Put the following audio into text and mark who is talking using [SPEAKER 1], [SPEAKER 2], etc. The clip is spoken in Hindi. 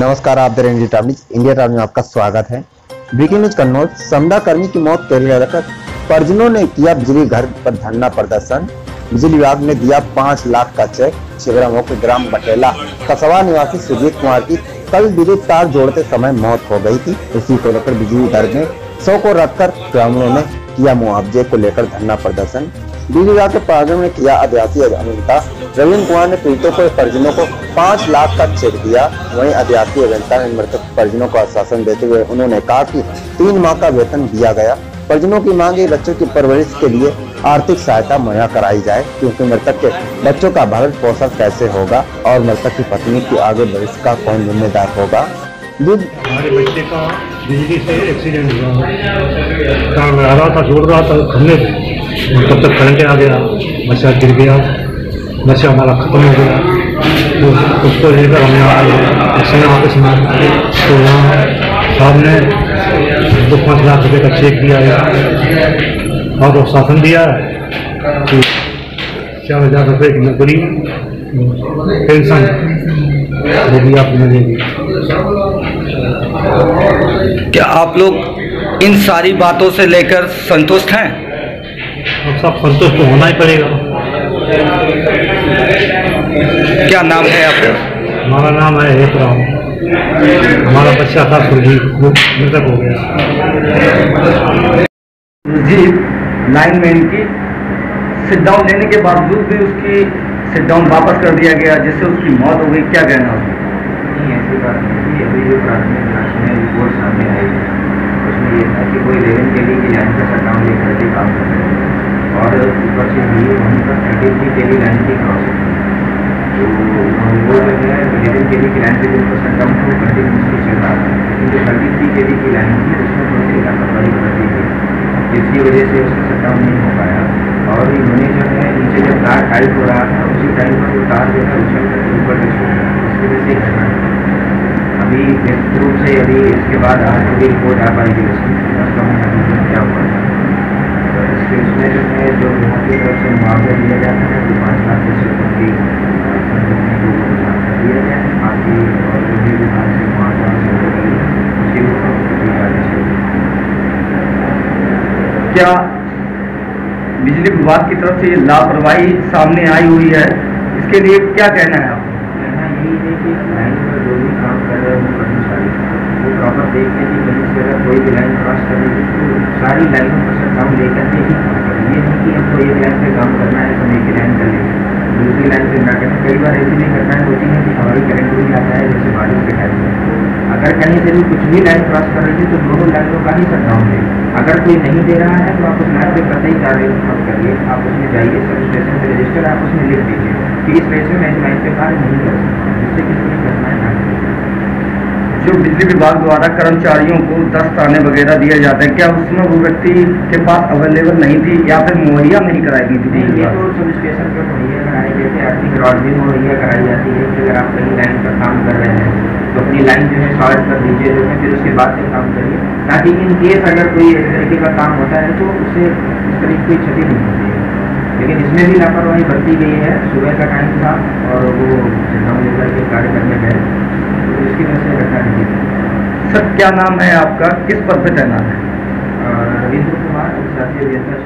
[SPEAKER 1] नमस्कार, आप हैं इंडिया टाइम्स इंडिया में आपका स्वागत है। Breaking news Kannauj. समदा कर्मी की मौत के परिजनों ने किया बिजली घर पर धरना प्रदर्शन। बिजली विभाग ने दिया पाँच लाख का चेक। छिबरामो के ग्राम बटेला कसवा निवासी सुजीत कुमार की कल बिजली तार जोड़ते समय मौत हो गई थी। इसी को लेकर बिजली घर में सौ को रखकर ग्रामीणों ने किया मुआवजे को लेकर धरना प्रदर्शन। विभाग के पार्षद ने किया आदिवासी अभियंता रविंद्र कुमार ने पीड़ितों को, परिजनों को पाँच लाख का चेक दिया। वहीं आदिवासी अभियंता ने मृतक परिजनों को आश्वासन देते हुए उन्होंने कहा कि तीन माह का वेतन दिया गया। परिजनों की मांग है बच्चों की परवरिश के लिए आर्थिक सहायता मुहैया कराई जाए, क्योंकि मृतक के बच्चों का भरण पोषण कैसे होगा और मृतक की पत्नी की आगे भविष्य का कौन जिम्मेदार होगा?
[SPEAKER 2] हमारे बच्चे का बिजली से एक्सीडेंट हुआ। कार आ रहा था जोड़ रहा था खंभे पे। तब तक करंट आ गया। बच्चा गिर गया। बच्चा हमारा ख़त्म हो गया। तो उसको लेकर हमने एक्सीडेंट ऑफ़िस में तो वहाँ साहब ने दो पाँच लाख रुपए का चेक दिया है और वो शासन दिया। कि चार हज़ार रुपये की नौकरी, पेंशन। वो भी आपको मिलेगी।
[SPEAKER 3] क्या आप लोग इन सारी बातों से लेकर संतुष्ट हैं?
[SPEAKER 2] सब संतुष्ट तो होना ही पड़ेगा।
[SPEAKER 3] क्या नाम है आपका?
[SPEAKER 2] हमारा नाम है हेत राम। हमारा बच्चा था सुरजीत वो मृतक हो गया।
[SPEAKER 4] जीप लाइन मैन की सिट डाउन लेने के बावजूद भी उसकी सिट डाउन वापस कर दिया गया जिससे उसकी मौत हो गई। क्या कहना उसमें
[SPEAKER 5] नहीं ऐसी बात नहीं थी अभी जो प्राथमिक जाँच में रिपोर्ट सामने आई है उसमें ये था कि कोई रेवन के लिए की लाइन का कर रहे हैं और ऊपर से भी वहीं पर थर्टी थ्री के लिए वो जो है के लिए लाइन से जो उसका शटडाउन था वो कंटिन्यूसली चल रहा था लेकिन जो थर्टी थ्री के लिए की लाइन थी उसमें थोड़ी सी लापरवाही बरत गई जिसकी वजह से उसका शटडाउन नहीं हो पाया और इन्होंने जो है नीचे जब तार टाइट हो रहा था उसी टाइम पर वो तार जो है उछल करके ऊपर टच हो गया इसकी वजह से घटना घटी। अभी निश्चित रूप से अभी इसके बाद आज भी रिपोर्ट आ पाएगी उसकी वास्तव में क्या हुआ इसके उसमें जो यहाँ की तरफ़ से मुआवजा दिया जाता है, वो पाँच लाख की है दिया जाए बाकी और जो भी विभाग से मुआवजा
[SPEAKER 4] क्या बिजली विभाग की तरफ़ से ये लापरवाही सामने आई हुई है? इसके लिए क्या कहना है आप?
[SPEAKER 5] देख के कहीं से अगर कोई भी लाइन क्रॉस करेगी तो सारी लाइनों पर शटडाउन लेकर के ही काम ये नहीं कि हमको एक लाइन पे काम करना है तो हम एक ही लाइन कर लेंगे दूसरी लाइन पे ना करें कई बार ऐसी भी घटनाएँ होती हैं कि हवाई करंट भी आता है जैसे बारिश के टाइम में अगर कहीं से भी कुछ भी लाइन क्रॉस कर रही है तो दोनों लाइनों का ही शटडाउन ले अगर कोई नहीं दे रहा है तो आप उस लाइन पे ही कार्य मत करिए आप उसमें जाइए सब स्टेशन पे रजिस्टर आप उसमें लिख दीजिए कि इस वजह से मैं इस लाइन पे कार्य नहीं कर सकता जिससे किसी की घटनाएँ ना।
[SPEAKER 4] जो बिजली विभाग द्वारा कर्मचारियों को दस ताने वगैरह दिए जाते हैं, क्या उसमें वो व्यक्ति के पास अवेलेबल नहीं थी या फिर मुहैया नहीं कराई गई थी?
[SPEAKER 5] तो सब स्टेशन पर मुहैया कराई जैसे आर्थिक रॉड भी मुहैया कराई जाती है कि अगर आप कहीं लाइन पर काम कर रहे हैं तो अपनी लाइन जो है शॉर्ट कर दीजिए, जो है फिर उसके बाद से काम करिए। ताकि इन केस अगर कोई इस तरीके का काम होता है तो उसे इस तरीके की क्षति नहीं होती है। लेकिन इसमें भी लापरवाही बरती गई है, सुबह का टाइम था और वो लेकर के कार्य करने गए। तो इसकी वजह से घटना घटी
[SPEAKER 4] सर क्या नाम है आपका? किस पद पर तैनात है?
[SPEAKER 5] रविंद्र कुमार साथी अभियंता